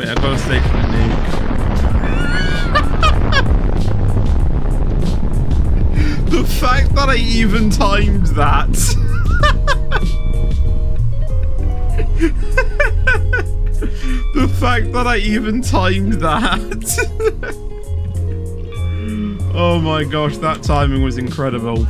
Wait, I gotta stay for the nuke. the fact that I even timed that. the fact that I even timed that. oh my gosh, that timing was incredible.